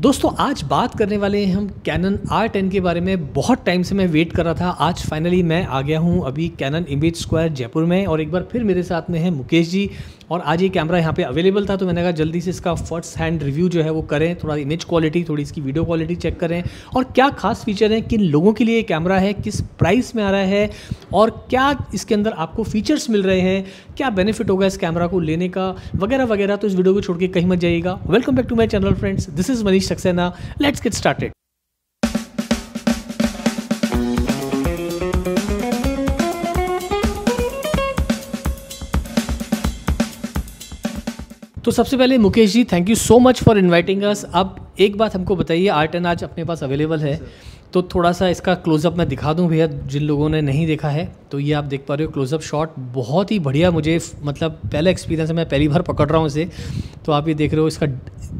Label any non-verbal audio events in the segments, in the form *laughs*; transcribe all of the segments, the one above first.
दोस्तों, आज बात करने वाले हैं हम कैनन आर टेन के बारे में। बहुत टाइम से मैं वेट कर रहा था। आज फाइनली मैं आ गया हूँ अभी कैनन इमेज स्क्वायर जयपुर में और एक बार फिर मेरे साथ में है मुकेश जी। और आज ये कैमरा यहाँ पे अवेलेबल था तो मैंने कहा जल्दी से इसका फ़र्स्ट हैंड रिव्यू जो है वो करें, थोड़ा इमेज क्वालिटी थोड़ी इसकी वीडियो क्वालिटी चेक करें। और क्या खास फीचर हैं, किन लोगों के लिए ये कैमरा है, किस प्राइस में आ रहा है, और क्या इसके अंदर आपको फीचर्स मिल रहे हैं, क्या बेनिफिट होगा इस कैमरा को लेने का, वगैरह वगैरह तो इस वीडियो को छोड़ के कहीं मत जाइएगा। Welcome back to my channel friends this is Manish Saxena let's get started तो सबसे पहले Mukesh ji thank you so much for inviting us अब एक बात हमको बताइए आर्ट एंड आज अपने पास अवेलेबल है। तो थोड़ा सा इसका क्लोज़अप मैं दिखा दूँ भैया, जिन लोगों ने नहीं देखा है तो ये आप देख पा रहे हो क्लोज़अप शॉट बहुत ही बढ़िया मुझे मतलब पहला एक्सपीरियंस है, मैं पहली बार पकड़ रहा हूँ इसे। तो आप ये देख रहे हो, इसका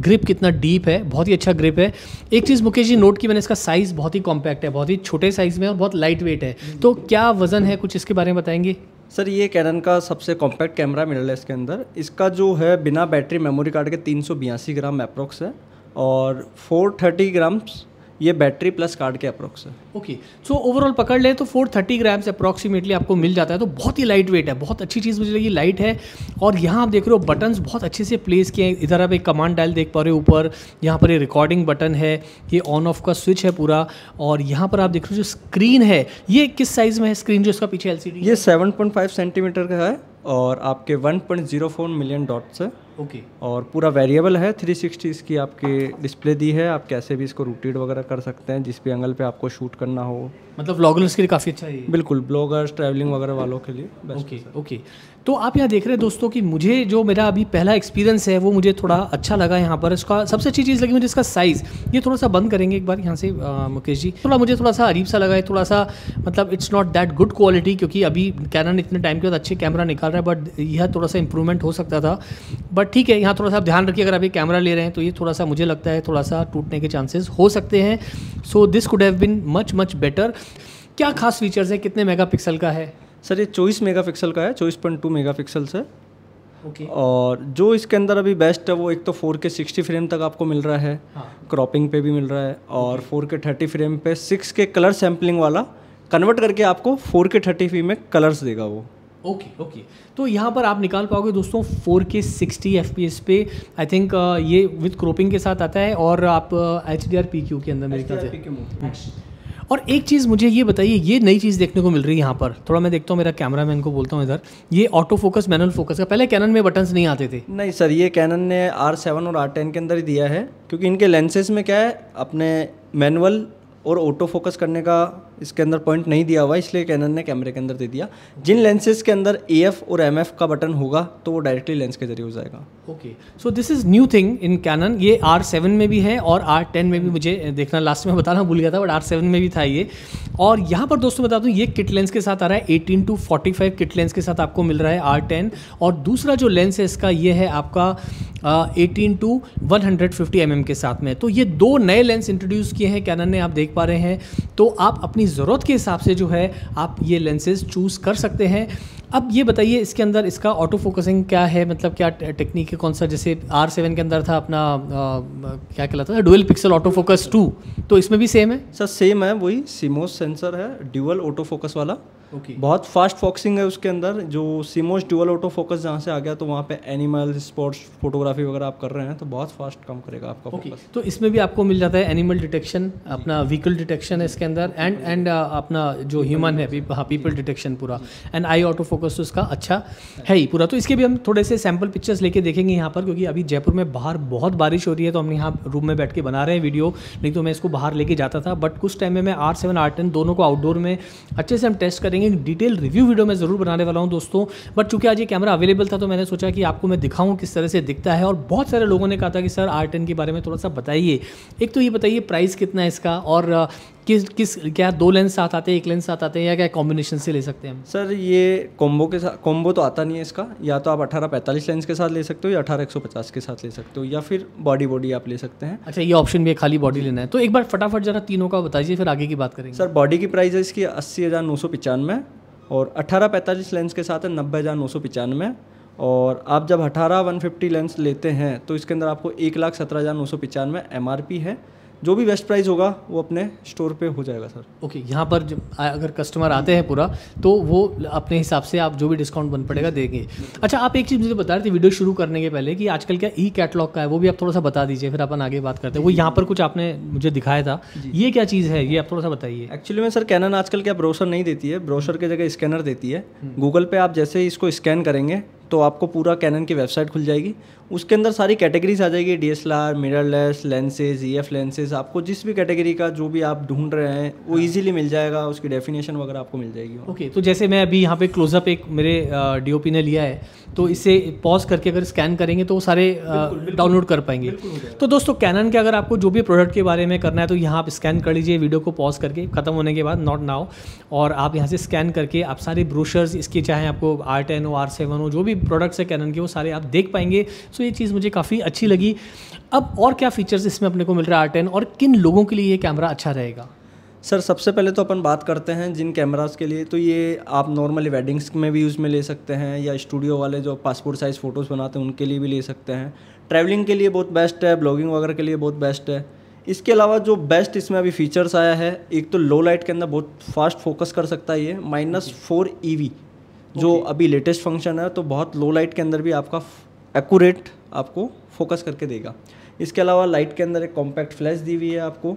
ग्रिप कितना डीप है, बहुत ही अच्छा ग्रिप है। एक चीज़ मुकेश जी नोट की मैंने इसका साइज़ बहुत ही कॉम्पैक्ट है, बहुत ही छोटे साइज़ में और बहुत लाइट वेट है। तो क्या वज़न है, कुछ इसके बारे में बताएँगे? सर, ये कैनन का सबसे कॉम्पैक्ट कैमरा मिडल है इसके अंदर। इसका जो है, बिना बैटरी मेमोरी कार्ड के तीन सौ बयासी ग्राम अप्रोक्स है और 430 ग्राम्स ये बैटरी प्लस कार्ड के अप्रोक्स है। ओके सो ओवरऑल पकड़ लें तो 430 ग्राम्स अप्रॉक्सीमेटली आपको मिल जाता है। तो बहुत ही लाइट वेट है बहुत अच्छी चीज़ मुझे लगी लाइट है। और यहाँ आप देख रहे हो बटन्स बहुत अच्छे से प्लेस किए हैं। इधर आप एक कमांड डायल देख पा रहे हो ऊपर यहाँ पर ये रिकॉर्डिंग बटन है ये ऑन ऑफ़ का स्विच है पूरा। और यहाँ पर आप देख रहे हो जो स्क्रीन है ये किस साइज़ में है स्क्रीन जो इसका पीछे एलसीडी ये सेवन सेंटीमीटर का है। और आपके 1.04 मिलियन डॉट्स है। ओके और पूरा वेरिएबल है 360 इसकी आपकी डिस्प्ले दी है। आप कैसे भी इसको रोटेट वगैरह कर सकते हैं जिस भी एंगल पे आपको शूट करना हो। मतलब ब्लॉगर्स के लिए काफ़ी अच्छा है बिल्कुल ब्लॉगर्स ट्रैवलिंग वगैरह वालों के लिए ओके ओके तो आप यहाँ देख रहे हैं दोस्तों कि मुझे जो मेरा अभी पहला एक्सपीरियंस है, वो मुझे थोड़ा अच्छा लगा यहाँ पर। इसका सबसे अच्छी चीज़ लगी मुझे इसका साइज़ ये थोड़ा सा बंद करेंगे एक बार यहाँ से मुकेश जी। थोड़ा मुझे थोड़ा सा अजीब सा लगा है, थोड़ा सा मतलब it's not that good quality क्योंकि अभी कैनन इतने टाइम के बाद अच्छे कैमरा निकाल रहा है बट यह थोड़ा सा इंप्रूवमेंट हो सकता था। बट ठीक है, यहाँ थोड़ा सा ध्यान रखिए, अगर आप कैमरा ले रहे हैं तो ये थोड़ा सा मुझे लगता है थोड़ा सा टूटने के चांसेस हो सकते हैं। So this could have been much much better क्या खास फीचर्स है? कितने मेगापिक्सल का है? सर ये चौबीस मेगापिक्सल का है चौबीस पॉइंट टू मेगा पिक्सल्स है ओके। और जो इसके अंदर अभी बेस्ट है वो एक तो फोर के सिक्सटी फ्रेम तक आपको मिल रहा है हाँ। क्रॉपिंग पे भी मिल रहा है और फोर के थर्टी फ्रेम पे सिक्स के कलर सैम्पलिंग वाला कन्वर्ट करके आपको फोर के थर्टी फ्रेम में कलर्स देगा वो। Okay okay, okay. okay. तो यहाँ पर आप निकाल पाओगे दोस्तों 4K 60 एफ़ पी एस पे आई थिंक ये विद क्रॉपिंग के साथ आता है और आप H D R P Q के अंदर मेरे ख्याल से। और एक चीज़ मुझे ये बताइए, ये नई चीज़ देखने को मिल रही है यहाँ पर। थोड़ा मैं देखता हूँ, मेरा कैमरा मैन को बोलता हूँ इधर। ये ऑटो फोकस मैनुअल फोकस का, पहले कैनन में बटन्स नहीं आते थे। नहीं सर, ये कैनन ने आर सेवन और आर टेन के अंदर ही दिया है, क्योंकि इनके लेंसेज में क्या है, अपने मैनुअल और ऑटो फोकस करने का इसके अंदर पॉइंट नहीं दिया हुआ, इसलिए कैनन ने कैमरे के अंदर दे दिया। जिन लेंसेज के अंदर ए और एमएफ का बटन होगा तो वो डायरेक्टली लेंस के ज़रिए हो जाएगा। Okay so this is new thing in Canon ये आर सेवन में भी है और आर टेन में भी मुझे देखना लास्ट में बताना भूल गया था बट आर सेवन में भी था ये। और यहाँ पर दोस्तों बता दूँ, ये किट लेंस के साथ आ रहा है eighteen to forty five kit lens के साथ आपको मिल रहा है आर टेन और दूसरा जो लेंस है, इसका ये है आपका eighteen to one hundred fifty M के साथ में। तो ये दो नए लेंस इंट्रोड्यूस किए हैं कैनन ने, आप देख पा रहे हैं। तो आप अपनी ज़रूरत के हिसाब से जो है आप ये लेंसेज चूज़ कर सकते हैं। अब ये बताइए इसके अंदर इसका ऑटो फोकसिंग क्या है? मतलब क्या टेक्निक है कौन सा? जैसे आर सेवन के अंदर था अपना आ, क्या कहलाता था? Dual pixel auto focus too तो इसमें भी सेम है? सर सेम है वही सीमोस सेंसर है ड्यूअल ऑटो फोकस वाला। Okay. बहुत फास्ट फोकसिंग है उसके अंदर जो सीमोस ड्यूअल ऑटो फोकस जहाँ से आ गया तो वहाँ पे एनिमल स्पोर्ट्स फोटोग्राफी वगैरह आप कर रहे हैं तो बहुत फास्ट कम करेगा आपका okay. फोकस तो इसमें भी आपको मिल जाता है एनिमल डिटेक्शन अपना व्हीकल डिटेक्शन है इसके अंदर एंड एंड अपना जो ह्यूमन है हाँ पीपल डिटेक्शन पूरा। एंड आई ऑटो फोकस तो इसका अच्छा है ही पूरा। तो इसके भी हम थोड़े से सैंपल पिक्चर्स लेके देखेंगे यहाँ पर क्योंकि अभी जयपुर में बाहर बहुत बारिश हो रही है तो हम यहाँ रूम में बैठ के बना रहे हैं वीडियो नहीं तो मैं इसको बाहर लेके जाता था बट कुछ टाइम में मैं आर सेवन आर टेन दोनों को आउटडोर में अच्छे से हम टेस्ट करेंगे डिटेल रिव्यू वीडियो मैं ज़रूर बनाने वाला हूँ दोस्तों। बट चूँकि आज ये कैमरा अवेलेबल था तो मैंने सोचा कि आपको मैं दिखाऊँ किस तरह से दिखता है। और बहुत सारे लोगों ने कहा था कि, सर आर टेन के बारे में थोड़ा सा बताइए। एक तो ये बताइए प्राइस कितना है इसका? और किस किस क्या दो लेंस साथ आते हैं एक लेंस साथ आते हैं या क्या कॉम्बिनेशन से ले सकते हैं हम? सर ये कॉम्बो के साथ कॉम्बो तो आता नहीं है इसका। या तो आप अठारह पैंतालीस लेंस के साथ ले सकते हो या अठारह एक सौ पचास के साथ ले सकते हो या फिर बॉडी बॉडी आप ले सकते हैं। अच्छा ये ऑप्शन भी है खाली बॉडी लेना है। तो एक बार फटाफट जरा तीनों का बताइए फिर आगे की बात करेंगे। सर बॉडी की प्राइस है इसकी अस्सी हज़ार नौ सौ पचानवे। और अठारह पैंतालीस लेंस के साथ है नब्बे हज़ार नौ सौ पचानवे। और आप जब अठारह वन फिफ्टी लेंस लेते हैं तो इसके अंदर आपको एक लाख सत्रह हज़ार नौ सौ पचानवे एम आर पी है। जो भी बेस्ट प्राइस होगा वो अपने स्टोर पे हो जाएगा सर ओके okay, यहाँ पर जब अगर कस्टमर आते हैं पूरा तो वो अपने हिसाब से आप जो भी डिस्काउंट बन पड़ेगा देंगे। अच्छा आप एक चीज़ मुझे बता रहे थे वीडियो शुरू करने के पहले कि आजकल क्या ई कैटलॉग का है वो भी आप थोड़ा सा बता दीजिए फिर अपन आगे बात करते हैं। वो यहाँ पर कुछ आपने मुझे दिखाया था। ये क्या चीज़ है? ये आप थोड़ा सा बताइए। एक्चुअली में सर कैनन आजकल क्या ब्रोशर नहीं देती है ब्रोशर की जगह स्कैनर देती है। गूगल हम्म। पे आप जैसे ही इसको स्कैन करेंगे तो आपको पूरा कैनन की वेबसाइट खुल जाएगी उसके अंदर सारी कैटेगरीज आ जाएगी D S L R mirrorless lenses E F lenses आपको जिस भी कैटेगरी का जो भी आप ढूंढ रहे हैं वो ईजिली हाँ। मिल जाएगा उसकी डेफिनेशन वगैरह आपको मिल जाएगी ओके okay, तो जैसे मैं अभी यहाँ पे क्लोजअप एक मेरे डी ओ पी ने लिया है तो इसे पॉज करके अगर स्कैन करेंगे तो वो सारे डाउनलोड कर पाएँगे। तो दोस्तों कैनन के अगर आपको जो भी प्रोडक्ट के बारे में करना है तो यहाँ आप स्कैन कर लीजिए वीडियो को पॉज करके ख़त्म होने के बाद नॉट नाउ और आप यहाँ से स्कैन करके आप सारे ब्रोशर्स इसके चाहे आपको आर टेन हो आर सेवन हो जो भी प्रोडक्ट्स है कैनन के वो सारे आप देख पाएँगे। सो ये चीज़ मुझे काफ़ी अच्छी लगी। अब और क्या फीचर्स इसमें अपने को मिल रहा है आर टेन और किन लोगों के लिए ये कैमरा अच्छा रहेगा? सर सबसे पहले तो अपन बात करते हैं जिन कैमरास के लिए। तो ये आप नॉर्मली वेडिंग्स में भी यूज़ में ले सकते हैं या स्टूडियो वाले जो पासपोर्ट साइज़ फ़ोटोज़ बनाते हैं उनके लिए भी ले सकते हैं। ट्रैवलिंग के लिए बहुत बेस्ट है ब्लॉगिंग वगैरह के लिए बहुत बेस्ट है। इसके अलावा जो बेस्ट इसमें अभी फीचर्स आया है एक तो लो लाइट के अंदर बहुत फास्ट फोकस कर सकता है ये माइनस फोर ई जो अभी लेटेस्ट फ़ंक्शन है तो बहुत लो लाइट के अंदर भी आपका एक्यूरेट आपको फोकस करके देगा। इसके अलावा लाइट के अंदर एक कॉम्पैक्ट फ्लैश दी हुई है आपको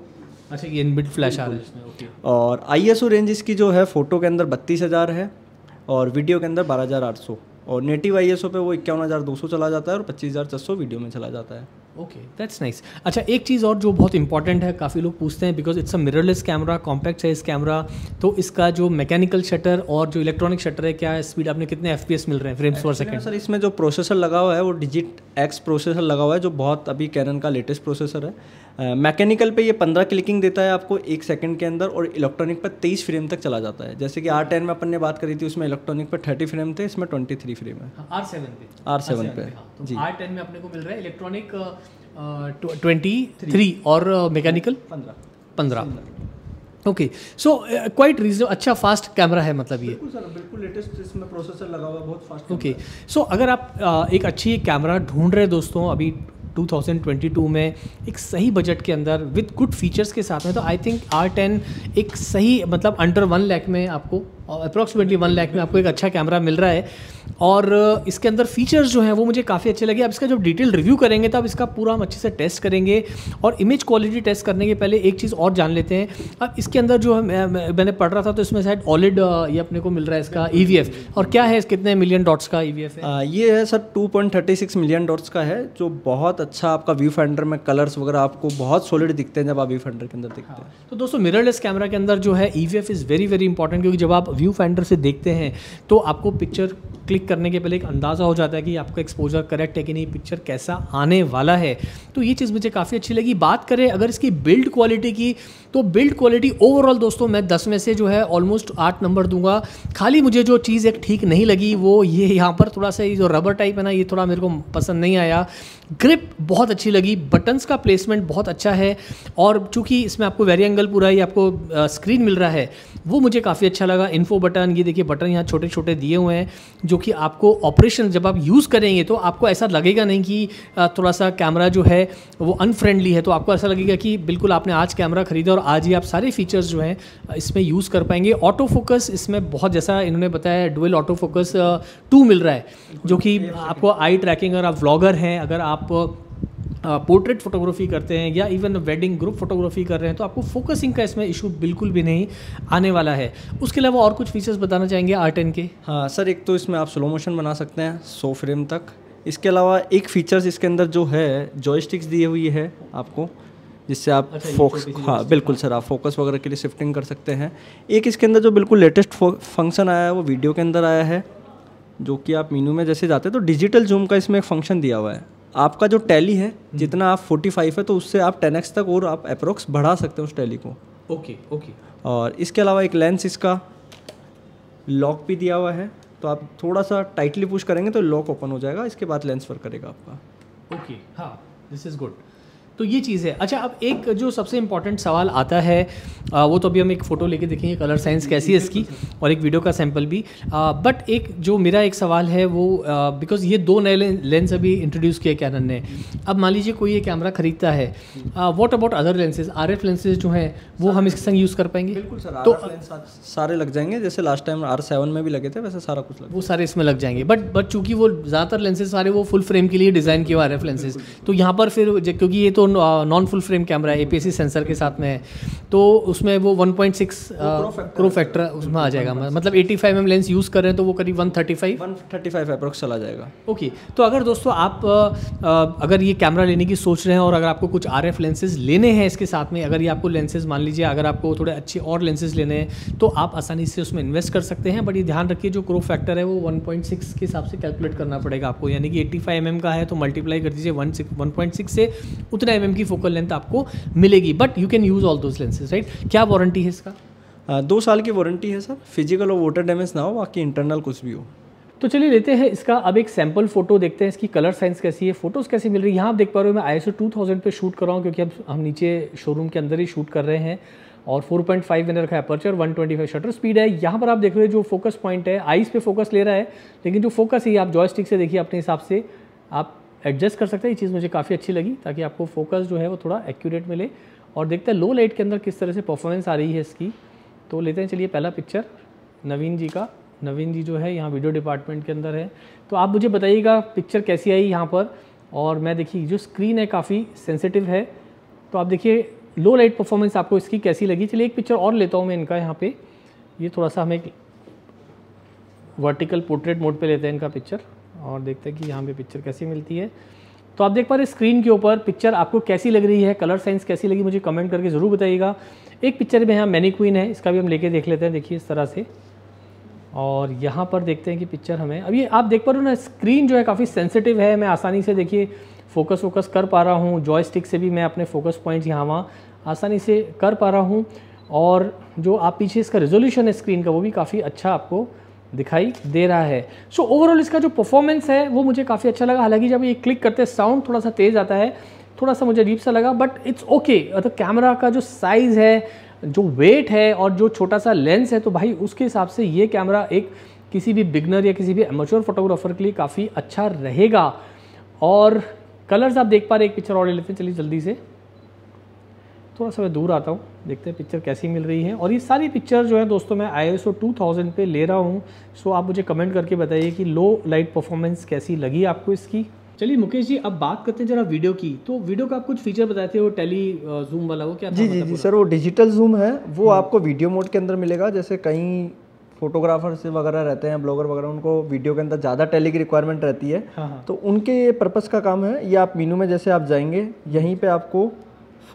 अच्छा ये इनबिल्ट फ्लैश आ रहा है इसमें ओके और आईएसओ रेंज इसकी जो है फ़ोटो के अंदर बत्तीस हज़ार है और वीडियो के अंदर बारह हज़ार आठ सौ। और नेटिव आई एस पे वो इक्यावन हज़ार दो सौ चला जाता है और पच्चीस हज़ार चार सौ वीडियो में चला जाता है। ओके दैट्स नाइस अच्छा एक चीज़ और जो बहुत इंपॉर्टेंट है काफ़ी लोग पूछते हैं because it's a mirrorless camera compact है इस कैमरा तो इसका जो मैकेनिकल शटर और जो इलेक्ट्रॉनिक शटर है क्या स्पीड आपने कितने एफपीएस मिल रहे हैं फ्रेम्स पर सेकंड सर इसमें जो प्रोसेसर लगा हुआ है वो डिजिट एक्स प्रोसेसर लगा हुआ है जो बहुत अभी कैनन का लेटेस्ट प्रोसेसर है। मैकेनिकल पे ये पंद्रह क्लिकिंग देता है आपको एक सेकंड के अंदर और इलेक्ट्रॉनिक पर तेईस फ्रेम तक चला जाता है। जैसे कि आर टेन में अपन ने बात करी थी उसमें इलेक्ट्रॉनिक पर थर्टी फ्रेम थे इसमें ट्वेंटी थ्री फ्रेम है। आर सेवन पे। आर सेवन पे हाँ, तो जी। आर टेन में अपने को मिल रहा है इलेक्ट्रॉनिक ट्वेंटी थ्री और मैकेनिकल? पंद्रह। पंद्रह। ओके सो क्वाइट रीजन अच्छा फास्ट कैमरा है मतलब ये। बिल्कुल लेटेस्ट इसमें प्रोसेसर लगा हुआ बहुत फास्ट ओके सो अगर आप uh, एक अच्छी कैमरा ढूंढ रहे दोस्तों अभी 2022 में एक सही बजट के अंदर विद गुड फीचर्स के साथ में तो आई थिंक आर टेन एक सही मतलब अंडर वन लैक में आपको अप्रॉक्सीमेटली वन लैख में आपको एक अच्छा कैमरा मिल रहा है। और इसके अंदर फीचर्स जो हैं वो मुझे काफ़ी अच्छे लगे। अब इसका जब डिटेल रिव्यू करेंगे तब इसका पूरा हम अच्छे से टेस्ट करेंगे और इमेज क्वालिटी टेस्ट करने के पहले एक चीज़ और जान लेते हैं। अब इसके अंदर जो है मैंने पढ़ रहा था तो इसमें शायद ऑलिड ये अपने को मिल रहा है इसका ई e और क्या है कितने मिलियन डॉट्स का ई e है? ये है सर टू मिलियन डॉट्स का है जो बहुत अच्छा आपका व्यू फाइंडर में कलर्स वगैरह आपको बहुत सॉलिड दिखते हैं जब आप व्यू फाइंडर के अंदर दिखते हैं। हाँ। तो दोस्तों मिररलेस कैमरा के अंदर जो है EVF is very very important क्योंकि जब आप व्यू फाइंडर से देखते हैं तो आपको पिक्चर क्लिक करने के पहले एक अंदाज़ा हो जाता है कि आपका एक्सपोजर करेक्ट है कि नहीं पिक्चर कैसा आने वाला है। तो ये चीज़ मुझे काफ़ी अच्छी लगी। बात करें अगर इसकी बिल्ड क्वालिटी की तो बिल्ड क्वालिटी ओवरऑल दोस्तों मैं दस में से जो है ऑलमोस्ट आठ नंबर दूँगा। खाली मुझे जो चीज़ एक ठीक नहीं लगी, वो ये यहाँ पर थोड़ा सा ये जो रबर टाइप है ना, ये थोड़ा मेरे को पसंद नहीं आया। ग्रिप बहुत अच्छी लगी। बटन्स का प्लेसमेंट बहुत अच्छा है। और चूँकि इसमें आपको वेरी एंगल पूरा ही आपको स्क्रीन मिल रहा है, वो मुझे काफ़ी अच्छा लगा। इन्फो बटन ये देखिए बटन यहाँ छोटे छोटे दिए हुए हैं, जो कि आपको ऑपरेशन जब आप यूज़ करेंगे तो आपको ऐसा लगेगा नहीं कि थोड़ा सा कैमरा जो है वो अनफ्रेंडली है। तो आपको ऐसा लगेगा कि बिल्कुल आपने आज कैमरा खरीदा और आज ही आप सारे फीचर्स जो हैं इसमें यूज़ कर पाएँगे। ऑटो फोकस इसमें बहुत जैसा इन्होंने बताया डुअल ऑटो फोकस टू मिल रहा है, जो कि आपको आई ट्रैकिंग अगर आप व्लॉगर हैं, अगर आप पोर्ट्रेट फोटोग्राफी करते हैं या इवन वेडिंग ग्रुप फोटोग्राफी कर रहे हैं तो आपको फोकसिंग का इसमें इशू बिल्कुल भी नहीं आने वाला है। उसके अलावा और कुछ फीचर्स बताना चाहेंगे आर टेन के? हाँ सर एक तो इसमें आप स्लो मोशन बना सकते हैं सौ फ्रेम तक। इसके अलावा एक फीचर्स इसके अंदर जो है जॉयस्टिक्स दी हुई है आपको जिससे आप अच्छा, फोकस हाँ बिल्कुल सर आप फोकस वगैरह के लिए शिफ्टिंग कर सकते हैं। एक इसके अंदर जो बिल्कुल लेटेस्ट फ़ंक्शन आया है वो वीडियो के अंदर आया है जो कि आप मीनू में जैसे जाते हैं तो डिजिटल जूम का इसमें एक फ़ंक्शन दिया हुआ है। आपका जो टैली है हम्म। जितना आप 45 है तो उससे आप 10x तक और आप अप्रोक्स बढ़ा सकते हैं उस टैली को। ओके ओके और इसके अलावा एक लेंस इसका लॉक भी दिया हुआ है तो आप थोड़ा सा टाइटली पुश करेंगे तो लॉक ओपन हो जाएगा इसके बाद लेंस वर्क करेगा आपका। ओके हाँ दिस इज़ गुड तो ये चीज़ है। अच्छा अब एक जो सबसे इंपॉर्टेंट सवाल आता है आ, वो तो अभी हम एक फ़ोटो लेके देखेंगे कलर साइंस कैसी है इसकी और एक वीडियो का सैंपल भी। आ, बट एक जो मेरा एक सवाल है वो बिकॉज़ ये दो नए लेंस अभी इंट्रोड्यूस किए कैनन ने। अब मान लीजिए कोई ये कैमरा खरीदता है what about other lenses R F lenses जो हैं वो हम इसके संग यूज़ कर पाएँगे? बिल्कुल सर तो सारे लग जाएँगे जैसे लास्ट टाइम आर सेवन में भी लगे थे वैसे सारा कुछ लग वो सारे इसमें लग जाएँगे। बट बट चूँकि वो ज़्यादातर लेंसेज सारे वो फुल फ्रेम के लिए डिज़ाइन किए आर एफ़ लेंसेज तो यहाँ पर फिर क्योंकि ये तो नॉन फुल फ्रेम कैमरा है ए सेंसर के साथ में है। तो उसमें वो 1.6 पॉइंट सिक्स क्रो फैक्टर उसमें आ जाएगा। मतलब 85 फाइव एम लेंस यूज़ कर रहे हैं तो वो करीब 135 135 अप्रोक्स चला जाएगा। ओके तो अगर दोस्तों आप अगर ये कैमरा लेने की सोच रहे हैं और अगर आपको कुछ आर एफ़ लेंसेज लेने हैं इसके साथ में अगर ये आपको लेंसेज मान लीजिए अगर आपको थोड़े अच्छे और लेंसेज लेने हैं तो आप आसानी से उसमें इन्वेस्ट कर सकते हैं। बट ये ध्यान रखिए जो क्रो फैक्टर है वो 1.6 के हिसाब से कैलकुलेट करना पड़ेगा आपको। यानी कि 85 एम का है तो मल्टीप्लाई कर दीजिए वन वन पॉइंट सिक्स से उतना एम की फोकल लेंथ आपको मिलेगी but you can use all those lenses right क्या वारंटी है इसका? आ, दो साल की वारंटी है सर फ़िज़िकल और वाटर डैमेज ना हो बाकी इंटरनल कुछ भी हो। तो चलिए लेते हैं इसका अब एक सैंपल फ़ोटो देखते हैं इसकी कलर साइंस कैसी है फ़ोटोज़ कैसी मिल रही है? यहाँ आप देख पा रहे हो मैं आई एस टू थाउज़ेंड पे शूट कर रहा हूँ क्योंकि अब हम नीचे शोरूम के अंदर ही शूट कर रहे हैं और 4.5 पॉइंट मैंने रखा है अपर्चर 125 शटर स्पीड है। यहाँ पर आप देख रहे हो जो फोकस पॉइंट है आइस पे फोकस ले रहा है लेकिन जो फोकस है आप जॉयस्टिक से देखिए अपने हिसाब से आप एडजस्ट कर सकते हैं। ये चीज़ मुझे काफ़ी अच्छी लगी ताकि आपको फोकस जो है वो थोड़ा एक्यूरेट मिले। और देखते हैं लो लाइट के अंदर किस तरह से परफॉर्मेंस आ रही है इसकी। तो लेते हैं, चलिए पहला पिक्चर नवीन जी का। नवीन जी जो है यहाँ वीडियो डिपार्टमेंट के अंदर है। तो आप मुझे बताइएगा पिक्चर कैसी आई यहाँ पर। और मैं देखिए, जो स्क्रीन है काफ़ी सेंसिटिव है। तो आप देखिए लो लाइट परफॉर्मेंस आपको इसकी कैसी लगी? चलिए एक पिक्चर और लेता हूँ मैं इनका यहाँ पे। ये थोड़ा सा हमें वर्टिकल पोर्ट्रेट मोड पे लेते हैं इनका पिक्चर और देखते हैं कि यहाँ पे पिक्चर कैसी मिलती है। तो आप देख पा रहे स्क्रीन के ऊपर पिक्चर आपको कैसी लग रही है कलर साइंस कैसी लगी, मुझे कमेंट करके ज़रूर बताइएगा। एक पिक्चर में यहाँ मैनी क्वीन है, इसका भी हम लेके देख लेते हैं, देखिए इस तरह से। और यहाँ पर देखते हैं कि पिक्चर हमें अभी आप देख पा रहे हो ना स्क्रीन जो है काफ़ी सेंसिटिव है, मैं आसानी से देखिए फोकस वोकस कर पा रहा हूँ जॉयस्टिक से भी मैं अपने फोकस पॉइंट्स यहाँ वहाँ आसानी से कर पा रहा हूँ। और जो आप पीछे इसका रेजोल्यूशन है स्क्रीन का, वो भी काफ़ी अच्छा आपको दिखाई दे रहा है। सो so, ओवरऑल इसका जो परफॉर्मेंस है वो मुझे काफ़ी अच्छा लगा। हालाँकि जब ये क्लिक करते हैं साउंड थोड़ा सा तेज़ आता है। थोड़ा सा मुझे अजीब सा लगा बट इट्स ओके तो कैमरा का जो साइज़ है जो वेट है और जो छोटा सा लेंस है तो भाई उसके हिसाब से ये कैमरा एक किसी भी बिगनर या किसी भी एमेच्योर फोटोग्राफर के लिए काफ़ी अच्छा रहेगा। और कलर्स आप देख पा रहे एक पिक्चर और ले लेते हैं। चलिए जल्दी से। थोड़ा सा मैं दूर आता हूँ देखते हैं पिक्चर कैसी मिल रही है। और ये सारी पिक्चर जो है दोस्तों मैं आई एस टू थाउज़ेंड पे ले रहा हूँ। सो आप मुझे कमेंट करके बताइए कि लो लाइट परफॉर्मेंस कैसी लगी आपको इसकी। चलिए मुकेश जी अब बात करते हैं जरा वीडियो की। तो वीडियो का आप कुछ फीचर बताए थे वो टेली जूम वाला वो क्या जी जी जी सर वो डिजिटल जूम है वो हम्म। आपको वीडियो मोड के अंदर मिलेगा। जैसे कई फोटोग्राफर्स वगैरह रहते हैं ब्लॉगर वगैरह उनको वीडियो के अंदर ज़्यादा टेली की रिक्वायरमेंट रहती है। हाँ, हाँ। तो उनके ये पर्पज़ का काम है ये आप मीनू में जैसे आप जाएँगे यहीं पे आपको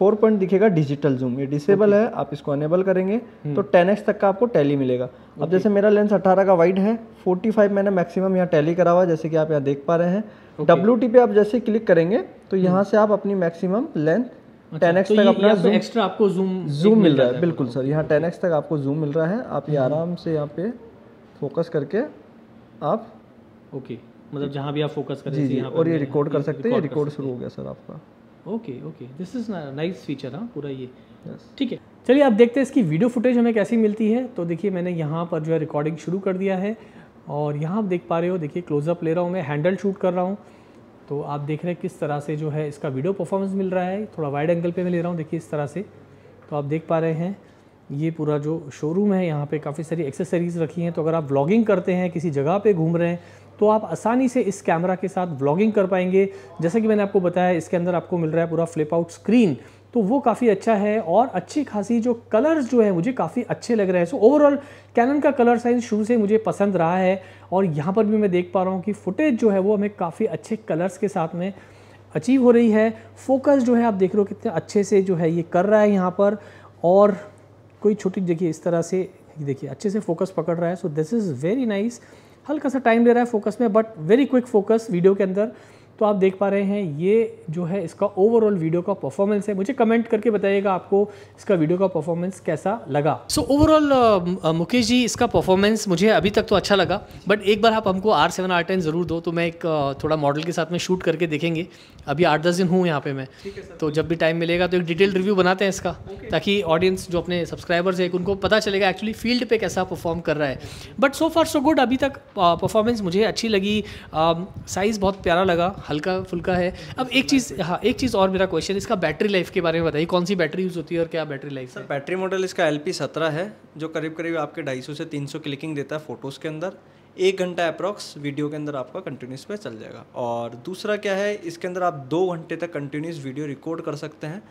फोर पॉइंट दिखेगा डिजिटल जूम ये डिसेबल. है आप इसको अनेबल करेंगे हम्म। तो टेन एक्स तक का आपको टैली मिलेगा. अब जैसे मेरा लेंस 18 का वाइड है 45 मैंने मैक्सिमम यहाँ टैली करा हुआ जैसे कि आप यहाँ देख पा रहे हैं डब्ल्यू okay. पे आप जैसे क्लिक करेंगे तो यहाँ हम्म। से आप अपनी मैक्सिमम लेंथ टेन एक्स तक अपना जूम एक्स्ट्रा आपको जूम जूम मिल रहा है बिल्कुल सर यहाँ टेन एक्स तक आपको जूम मिल रहा है आप ये हम्म। आराम से यहाँ पे फोकस करके आप ओके मतलब जहाँ भी आप फोकस करें जी जी और ये रिकॉर्ड कर सकते हैं रिकॉर्ड शुरू हो गया सर आपका okay okay this is nice feature हाँ पूरा ये। ठीक है। चलिए आप देखते हैं इसकी वीडियो फुटेज हमें कैसी मिलती है। तो देखिए मैंने यहाँ पर जो है रिकॉर्डिंग शुरू कर दिया है। और यहाँ आप देख पा रहे हो देखिए क्लोजअप ले रहा हूँ मैं हैंडल शूट कर रहा हूँ। तो आप देख रहे हैं किस तरह से जो है इसका वीडियो परफॉर्मेंस मिल रहा है। थोड़ा वाइड एंगल पे मैं ले रहा हूँ देखिए इस तरह से। तो आप देख पा रहे हैं ये पूरा जो शोरूम है यहाँ पे काफ़ी सारी एक्सेसरीज़ रखी हैं। तो अगर आप व्लॉगिंग करते हैं किसी जगह पे घूम रहे हैं तो आप आसानी से इस कैमरा के साथ व्लॉगिंग कर पाएँगे। जैसा कि मैंने आपको बताया, इसके अंदर आपको मिल रहा है पूरा फ्लिप आउट स्क्रीन तो वो काफ़ी अच्छा है और अच्छी खासी जो कलर्स जो है, मुझे काफ़ी अच्छे लग रहे हैं। सो ओवरऑल कैनन का कलर साइंस शुरू से मुझे पसंद रहा है और यहाँ पर भी मैं देख पा रहा हूँ कि फुटेज जो है वो हमें काफ़ी अच्छे कलर्स के साथ में अचीव हो रही है। फोकस जो है, आप देख रहे हो कितने अच्छे से जो है ये कर रहा है यहाँ पर। और कोई छोटी, देखिए इस तरह से, देखिए अच्छे से फोकस पकड़ रहा है। So this is very nice हल्का सा टाइम ले रहा है फोकस में but very quick focus video के अंदर। तो आप देख पा रहे हैं ये जो है इसका ओवरऑल वीडियो का परफॉर्मेंस है। मुझे कमेंट करके बताइएगा आपको इसका वीडियो का परफॉर्मेंस कैसा लगा। So so, overall Mukesh ji इसका परफॉर्मेंस मुझे अभी तक तो अच्छा लगा बट एक बार आप हमको आर सेवन आर टेन ज़रूर दो तो मैं एक थोड़ा मॉडल के साथ में शूट करके देखेंगे। अभी आठ दस दिन हूँ यहाँ पे मैं तो जब भी टाइम मिलेगा तो एक डिटेल रिव्यू बनाते हैं इसका ताकि ऑडियंस जो अपने सब्सक्राइबर्स है उनको पता चलेगा एक्चुअली फ़ील्ड पे कैसा परफॉर्म कर रहा है। But so far so good अभी तक परफॉर्मेंस मुझे अच्छी लगी साइज़ बहुत प्यारा लगा हल्का फुल्का है। अब एक चीज़ हाँ एक चीज़ और मेरा क्वेश्चन इसका बैटरी लाइफ के बारे में बताइए कौन सी बैटरी यूज़ होती है और क्या battery life sir battery model इसका एल पी सत्रह है जो करीब करीब आपके ढाई सौ से तीन सौ क्लिकिंग देता है फ़ोटोज़ के अंदर। एक घंटा अप्रॉक्स वीडियो के अंदर आपका कंटिन्यूस पे चल जाएगा। और दूसरा क्या है इसके अंदर आप दो घंटे तक कंटिन्यूस वीडियो रिकॉर्ड कर सकते हैं।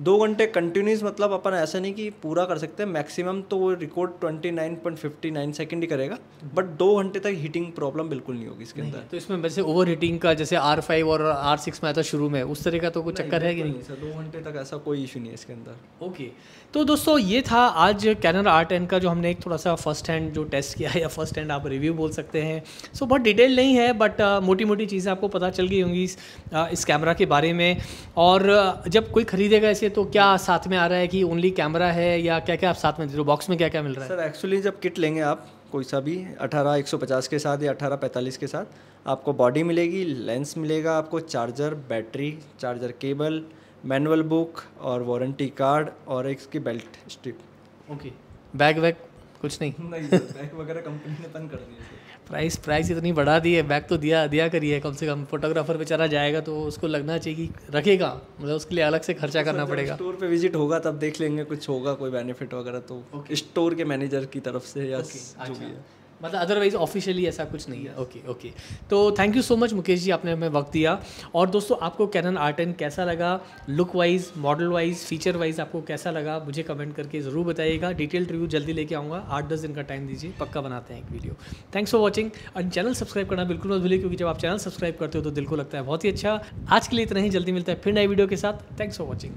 दो घंटे कंटिन्यूस मतलब अपन ऐसा नहीं कि पूरा कर सकते हैं मैक्सिमम तो वो record twenty nine point fifty nine second ही करेगा बट दो घंटे तक हीटिंग प्रॉब्लम बिल्कुल नहीं होगी इसके अंदर। तो इसमें वैसे ओवर हीटिंग का जैसे आर फाइव और आर सिक्स में आता शुरू में उस तरह का तो कोई चक्कर है कि नहीं? सर दो घंटे तक ऐसा कोई इशू नहीं है इसके अंदर। ओके तो दोस्तों ये था आज कैनर आर टेन का जो हमने एक थोड़ा सा फ़र्स्ट हैंड जो टेस्ट किया है या फ़र्स्ट हैंड आप रिव्यू बोल सकते हैं। सो बहुत डिटेल नहीं है बट मोटी मोटी चीज़ें आपको पता चल गई होंगी इस, इस कैमरा के बारे में। और जब कोई खरीदेगा इसे तो क्या साथ में आ रहा है कि ओनली कैमरा है या क्या क्या आप साथ में दे बॉक्स में क्या क्या मिल रहा है? सर एक्चुअली जब किट लेंगे आप कोई सा भी अठारह एक सौ पचास के साथ या अठारह पैंतालीस के साथ आपको बॉडी मिलेगी लेंस मिलेगा आपको charger battery charger cable manual book और वारंटी कार्ड और एक इसकी बेल्ट स्ट्रिप ओके बैग वैग कुछ नहीं? *laughs* नहीं बैग वगैरह कंपनी ने बंद कर दिया। प्राइस प्राइस इतनी बढ़ा दी है बैग तो दिया दिया करिए कम से कम फोटोग्राफर बेचारा जाएगा तो उसको लगना चाहिए कि रखेगा मतलब उसके लिए अलग से खर्चा करना पड़ेगा। स्टोर पे विज़िट होगा तब देख लेंगे कुछ होगा कोई बेनिफिट वगैरह तो स्टोर के मैनेजर की तरफ़ से या जो भी है। मतलब अदरवाइज़ ऑफिशियली ऐसा कुछ नहीं है। ओके ओके तो thank you so much Mukesh ji आपने हमें वक्त दिया। और दोस्तों आपको कैनन आर टेन कैसा लगा? Look wise model wise feature wise आपको कैसा लगा? मुझे कमेंट करके ज़रूर बताइएगा। डिटेल रिव्यू जल्दी लेके आऊँगा। आठ दस दिन का टाइम दीजिए पक्का बनाते हैं एक वीडियो थैंक्स फॉर वॉचिंग और चैनल सब्सक्राइब करना बिल्कुल मत भूलिए क्योंकि जब आप चैनल सब्सक्राइब करते हो तो दिल को लगता है बहुत ही अच्छा। आज के लिए इतना ही जल्दी मिलता है फिर नए वीडियो के साथ। Thanks for watching